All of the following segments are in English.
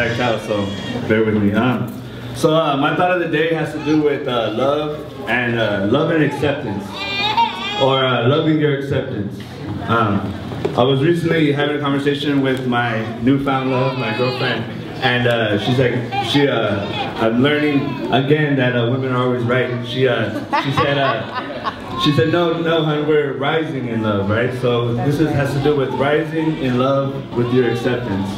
packed out, so bear with me. Um, so uh, my thought of the day has to do with uh, love and uh, love and acceptance, or uh, loving your acceptance. Um, I was recently having a conversation with my newfound love, my girlfriend, and uh, she's like, she, uh, I'm learning again that women are always right. She, she said, she said, no, no, honey, we're rising in love, right? So this is, has to do with rising in love with your acceptance.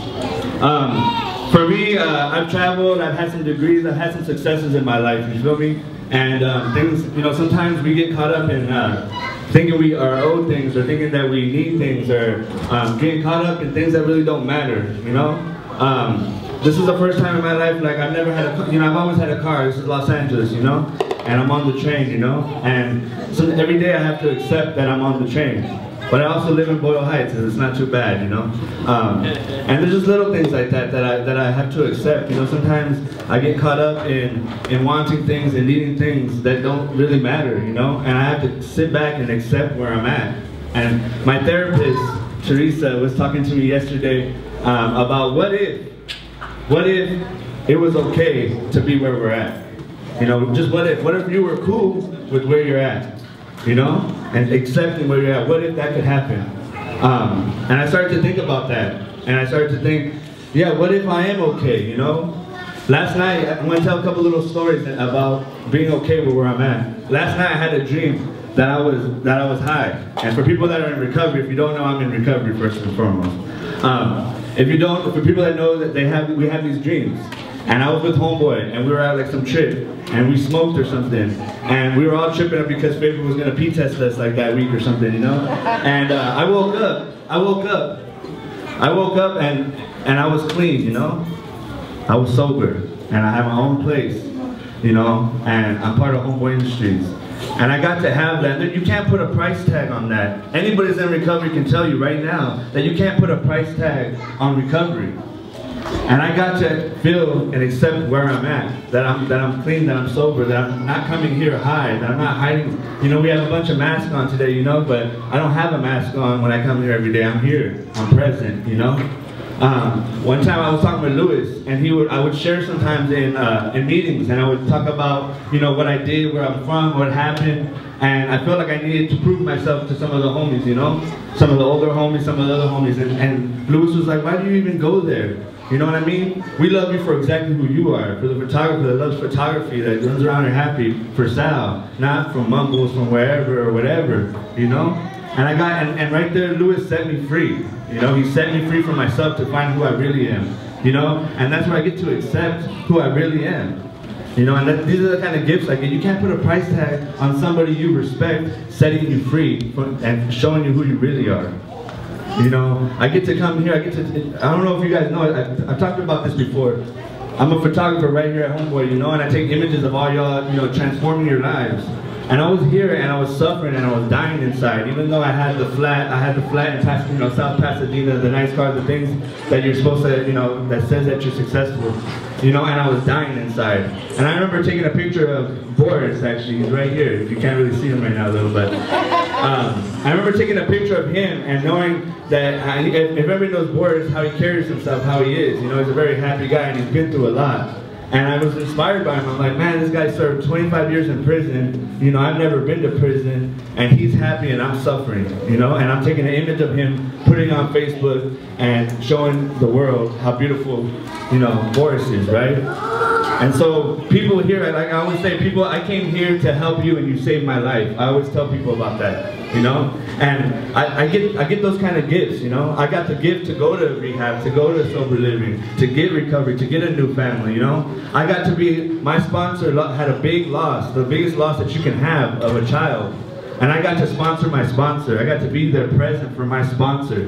Um, for me, uh, I've traveled, I've had some degrees, I've had some successes in my life, you feel me? And um, things, you know, sometimes we get caught up in uh, thinking we are owed things or thinking that we need things or um, getting caught up in things that really don't matter, you know? Um, this is the first time in my life, like I've never had a, you know, I've always had a car, this is Los Angeles, you know? And I'm on the train, you know? And so every day I have to accept that I'm on the train. But I also live in Boyle Heights, and it's not too bad, you know. Um, and there's just little things like that that I that I have to accept. You know, sometimes I get caught up in in wanting things and needing things that don't really matter, you know. And I have to sit back and accept where I'm at. And my therapist, Teresa, was talking to me yesterday um, about what if, what if it was okay to be where we're at. You know, just what if, what if you were cool with where you're at? You know, and accepting where you're at. What if that could happen? Um, and I started to think about that. And I started to think, yeah, what if I am okay, you know? Last night, I'm gonna tell a couple little stories about being okay with where I'm at. Last night I had a dream that I was that I was high. And for people that are in recovery, if you don't know, I'm in recovery first and foremost. Um, if you don't, for people that know that they have, we have these dreams. And I was with homeboy, and we were at like some trip, and we smoked or something, and we were all tripping up because Faber was gonna pee-test us like that week or something, you know. And uh, I woke up. I woke up. I woke up and and I was clean, you know. I was sober, and I had my own place, you know, and I'm part of Homeboy Industries. And I got to have that. You can't put a price tag on that. Anybody that's in recovery can tell you right now that you can't put a price tag on recovery. And I got to feel and accept where I'm at, that I'm that I'm clean, that I'm sober, that I'm not coming here high, that I'm not hiding. You know, we have a bunch of masks on today, you know, but I don't have a mask on when I come here every day. I'm here, I'm present, you know. Um, one time I was talking with Lewis, and he would I would share sometimes in uh, in meetings, and I would talk about you know what I did, where I'm from, what happened, and I felt like I needed to prove myself to some of the homies, you know, some of the older homies, some of the other homies, and, and Lewis was like, why do you even go there? You know what I mean? We love you for exactly who you are. For the photographer that loves photography, that runs around and happy. For Sal, not from Mumbles, from wherever or whatever. You know? And I got, and, and right there, Lewis set me free. You know, he set me free from myself to find who I really am. You know? And that's where I get to accept who I really am. You know, and that, these are the kind of gifts I get. you can't put a price tag on somebody you respect, setting you free from, and showing you who you really are. You know, I get to come here, I get to, I don't know if you guys know, I, I've talked about this before. I'm a photographer right here at Homeboy, you know, and I take images of all y'all, you know, transforming your lives. And I was here and I was suffering and I was dying inside. Even though I had the flat, I had the flat in you know, South Pasadena, the nice cars, the things that you're supposed to, you know, that says that you're successful. You know, and I was dying inside. And I remember taking a picture of Boris, actually, he's right here. You can't really see him right now a little bit. Um, I remember taking a picture of him and knowing that, I, if, if everybody knows Boris, how he carries himself, how he is. You know, he's a very happy guy and he's been through a lot. And I was inspired by him. I'm like, man, this guy served 25 years in prison. You know, I've never been to prison, and he's happy and I'm suffering. You know, and I'm taking an image of him, putting on Facebook, and showing the world how beautiful, you know, Boris is, right? And so people here, like I always say, people, I came here to help you and you saved my life. I always tell people about that, you know? And I, I, get I get those kind of gifts, you know? I got the gift to go to rehab, to go to sober living, to get recovery, to get a new family, you know? I got to be, my sponsor had a big loss, the biggest loss that you can have of a child. And I got to sponsor my sponsor. I got to be there present for my sponsor.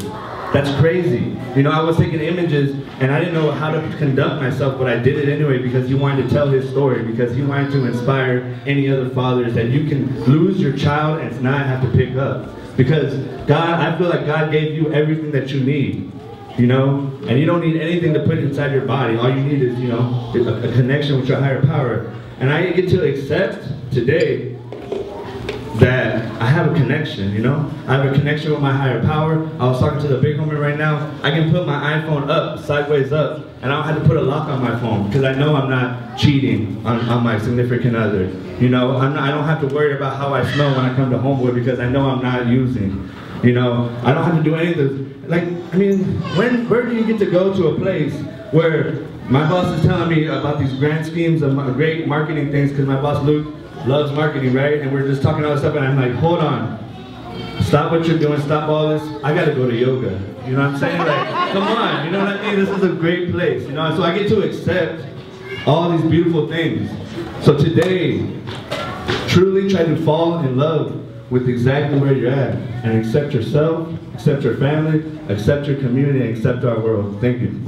That's crazy. You know, I was taking images and I didn't know how to conduct myself, but I did it anyway because he wanted to tell his story, because he wanted to inspire any other fathers that you can lose your child and not have to pick up. Because God, I feel like God gave you everything that you need. You know, and you don't need anything to put inside your body. All you need is, you know, a, a connection with your higher power. And I get to accept today that I have a connection, you know? I have a connection with my higher power. I was talking to the big homie right now. I can put my iPhone up, sideways up, and I don't have to put a lock on my phone because I know I'm not cheating on, on my significant other. You know, I'm not, I don't have to worry about how I smell when I come to Homeboy because I know I'm not using. You know, I don't have to do any of this. Like, I mean, when, where do you get to go to a place where my boss is telling me about these grand schemes of great marketing things because my boss Luke loves marketing, right? And we're just talking all this stuff and I'm like, hold on. Stop what you're doing, stop all this. I gotta go to yoga. You know what I'm saying? Like, come on, you know what I mean? This is a great place, you know? So I get to accept all these beautiful things. So today, truly try to fall in love with exactly where you're at and accept yourself, accept your family, accept your community, accept our world. Thank you.